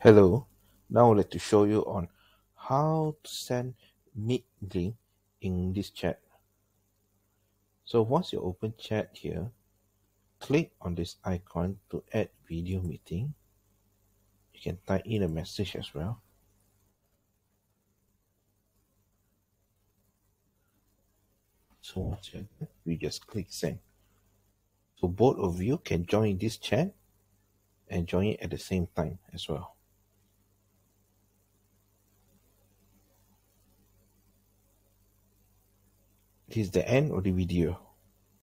Hello, now I would like to show you on how to send Meet link in this chat. So once you open chat here, click on this icon to add video meeting. You can type in a message as well. So once you we just click send. So both of you can join this chat and join it at the same time as well. Is the end of the video.